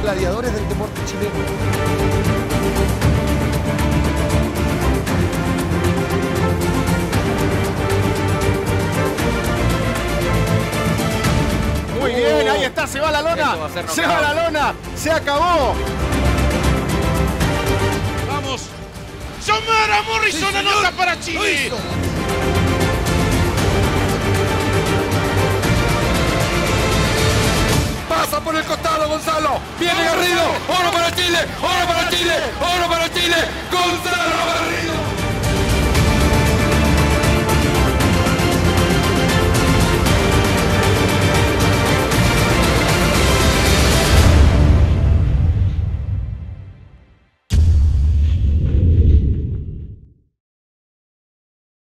gladiadores del deporte chileno. Muy bien, ahí está, se va la lona. Va Se va la lona, se acabó. Vamos. Somara Morrison anota para Chile. el costado, Gonzalo. Viene Garrido. Oro para Chile. Oro para Chile. Oro para Chile. Gonzalo.